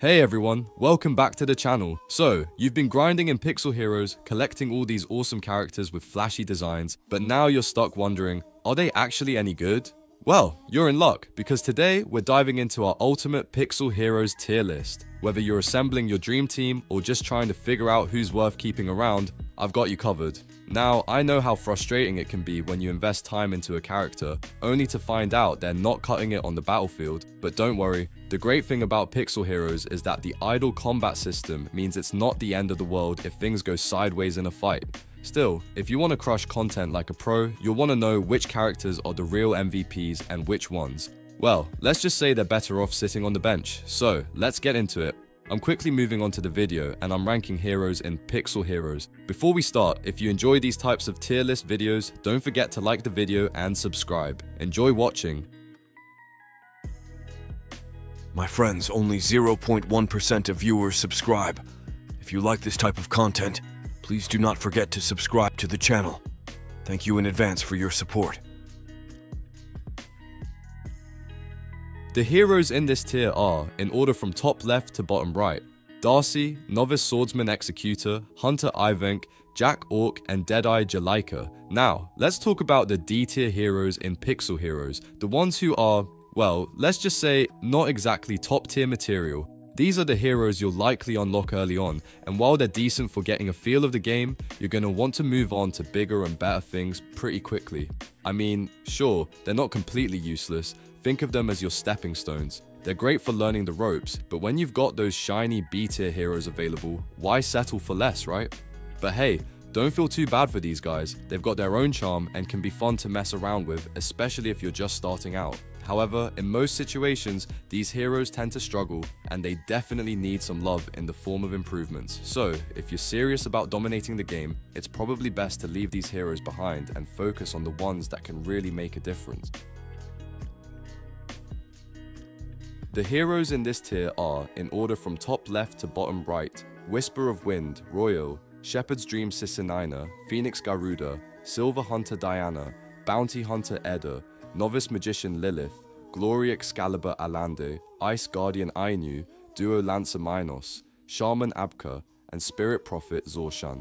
Hey everyone, welcome back to the channel. So, you've been grinding in Pixel Heroes, collecting all these awesome characters with flashy designs, but now you're stuck wondering, are they actually any good? Well, you're in luck, because today we're diving into our ultimate Pixel Heroes tier list. Whether you're assembling your dream team or just trying to figure out who's worth keeping around, I've got you covered. Now, I know how frustrating it can be when you invest time into a character, only to find out they're not cutting it on the battlefield, but don't worry, the great thing about Pixel Heroes is that the idle combat system means it's not the end of the world if things go sideways in a fight. Still, if you want to crush content like a pro, you'll want to know which characters are the real MVPs and which ones. Well, let's just say they're better off sitting on the bench, so let's get into it. I'm quickly moving on to the video and I'm ranking heroes in Pixel Heroes. Before we start, if you enjoy these types of tier list videos, don't forget to like the video and subscribe. Enjoy watching. My friends, only 0.1% of viewers subscribe. If you like this type of content, please do not forget to subscribe to the channel. Thank you in advance for your support. The heroes in this tier are, in order from top left to bottom right, Darcy, Novice Swordsman Executor, Hunter Ivenk, Jack Orc, and Deadeye Jalaika. Now, let's talk about the D tier heroes in Pixel Heroes, the ones who are, well, let's just say, not exactly top tier material. These are the heroes you'll likely unlock early on, and while they're decent for getting a feel of the game, you're going to want to move on to bigger and better things pretty quickly. I mean, sure, they're not completely useless, Think of them as your stepping stones. They're great for learning the ropes, but when you've got those shiny B tier heroes available, why settle for less, right? But hey, don't feel too bad for these guys, they've got their own charm and can be fun to mess around with, especially if you're just starting out. However, in most situations, these heroes tend to struggle, and they definitely need some love in the form of improvements. So, if you're serious about dominating the game, it's probably best to leave these heroes behind and focus on the ones that can really make a difference. The heroes in this tier are, in order from top left to bottom right, Whisper of Wind, Royal, Shepherd's Dream Sisinina, Phoenix Garuda, Silver Hunter Diana, Bounty Hunter Edda, Novice Magician Lilith, Glory Excalibur Alande, Ice Guardian Ainu, Duo Lancer Minos, Shaman Abka, and Spirit Prophet Zorshan.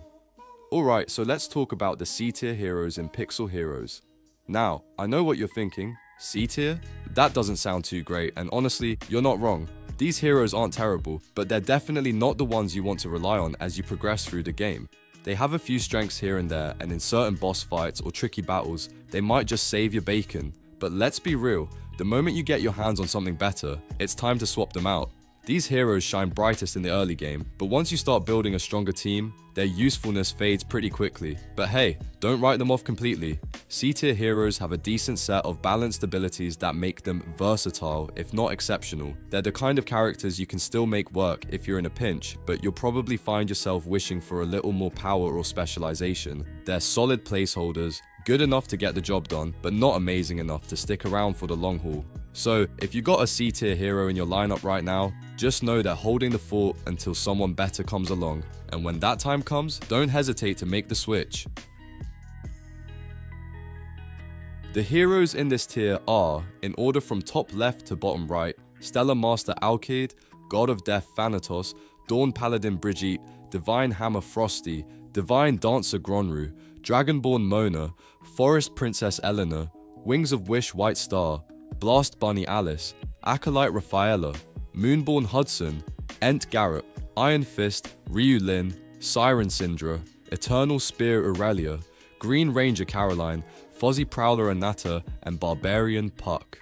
Alright, so let's talk about the C tier heroes in Pixel Heroes. Now, I know what you're thinking, C tier? That doesn't sound too great, and honestly, you're not wrong. These heroes aren't terrible, but they're definitely not the ones you want to rely on as you progress through the game. They have a few strengths here and there, and in certain boss fights or tricky battles, they might just save your bacon. But let's be real, the moment you get your hands on something better, it's time to swap them out. These heroes shine brightest in the early game, but once you start building a stronger team, their usefulness fades pretty quickly. But hey, don't write them off completely. C-tier heroes have a decent set of balanced abilities that make them versatile, if not exceptional. They're the kind of characters you can still make work if you're in a pinch, but you'll probably find yourself wishing for a little more power or specialization. They're solid placeholders, good enough to get the job done, but not amazing enough to stick around for the long haul. So, if you got a C tier hero in your lineup right now, just know they're holding the fort until someone better comes along, and when that time comes, don't hesitate to make the switch. The heroes in this tier are, in order from top left to bottom right, Stellar Master Alkaid, God of Death Thanatos, Dawn Paladin Brigitte, Divine Hammer Frosty, Divine Dancer Gronru, Dragonborn Mona, Forest Princess Eleanor, Wings of Wish White Star, Blast Bunny Alice, Acolyte Rafaela, Moonborn Hudson, Ent Garrett, Iron Fist, Ryu Lin, Siren Syndra, Eternal Spear Aurelia, Green Ranger Caroline, Fuzzy Prowler Anata, and Barbarian Puck.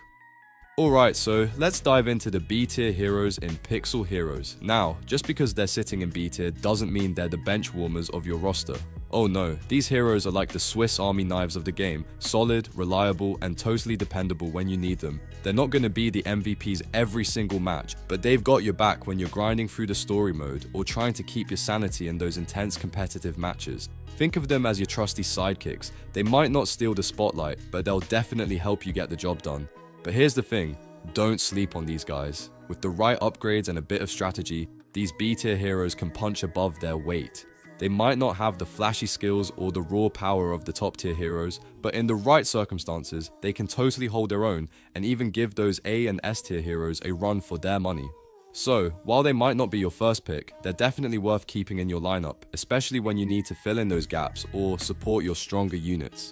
Alright, so let's dive into the B tier heroes in Pixel Heroes. Now, just because they're sitting in B tier doesn't mean they're the bench warmers of your roster. Oh no, these heroes are like the Swiss army knives of the game, solid, reliable, and totally dependable when you need them. They're not going to be the MVPs every single match, but they've got your back when you're grinding through the story mode or trying to keep your sanity in those intense competitive matches. Think of them as your trusty sidekicks. They might not steal the spotlight, but they'll definitely help you get the job done. But here's the thing, don't sleep on these guys. With the right upgrades and a bit of strategy, these B tier heroes can punch above their weight. They might not have the flashy skills or the raw power of the top tier heroes, but in the right circumstances, they can totally hold their own and even give those A and S tier heroes a run for their money. So, while they might not be your first pick, they're definitely worth keeping in your lineup, especially when you need to fill in those gaps or support your stronger units.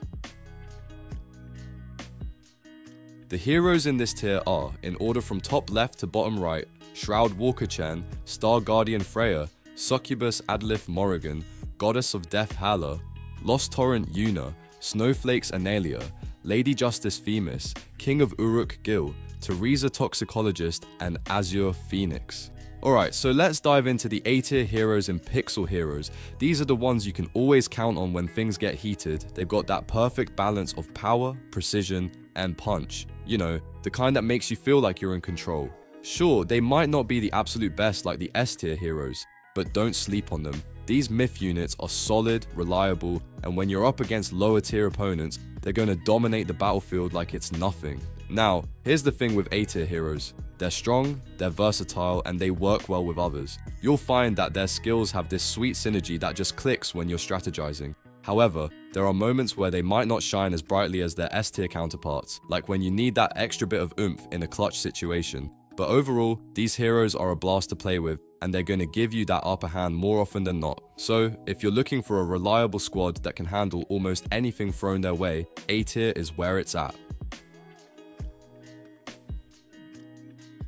The heroes in this tier are, in order from top left to bottom right, Shroud Walker Chen, Star Guardian Freya, Succubus Adlif Morrigan, Goddess of Death Hala, Lost Torrent Yuna, Snowflakes Analia, Lady Justice Themis, King of Uruk Gil, Teresa Toxicologist, and Azure Phoenix. Alright, so let's dive into the A tier heroes and pixel heroes. These are the ones you can always count on when things get heated. They've got that perfect balance of power, precision, and punch. You know, the kind that makes you feel like you're in control. Sure, they might not be the absolute best like the S tier heroes, but don't sleep on them. These myth units are solid, reliable, and when you're up against lower tier opponents, they're going to dominate the battlefield like it's nothing. Now, here's the thing with A tier heroes. They're strong, they're versatile, and they work well with others. You'll find that their skills have this sweet synergy that just clicks when you're strategizing. However, there are moments where they might not shine as brightly as their S tier counterparts, like when you need that extra bit of oomph in a clutch situation. But overall, these heroes are a blast to play with, and they're going to give you that upper hand more often than not. So, if you're looking for a reliable squad that can handle almost anything thrown their way, A tier is where it's at.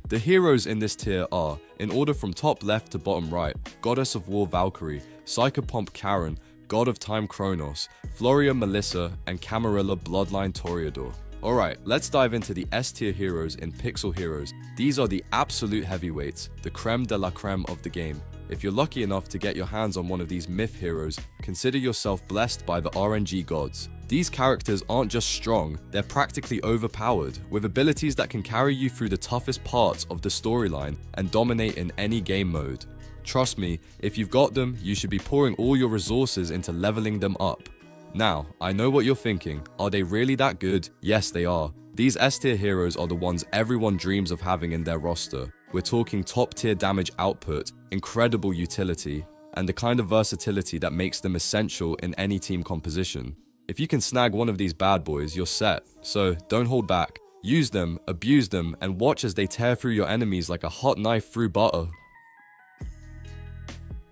The heroes in this tier are, in order from top left to bottom right, Goddess of War Valkyrie, Psychopomp Karen, God of Time Kronos, Floria Melissa, and Camarilla Bloodline Toreador. Alright, let's dive into the S tier heroes in Pixel Heroes. These are the absolute heavyweights, the creme de la creme of the game. If you're lucky enough to get your hands on one of these myth heroes, consider yourself blessed by the RNG gods. These characters aren't just strong, they're practically overpowered, with abilities that can carry you through the toughest parts of the storyline and dominate in any game mode. Trust me, if you've got them, you should be pouring all your resources into leveling them up. Now, I know what you're thinking, are they really that good? Yes they are. These S tier heroes are the ones everyone dreams of having in their roster. We're talking top tier damage output, incredible utility, and the kind of versatility that makes them essential in any team composition. If you can snag one of these bad boys, you're set, so don't hold back. Use them, abuse them, and watch as they tear through your enemies like a hot knife through butter.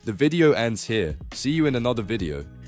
The video ends here. See you in another video.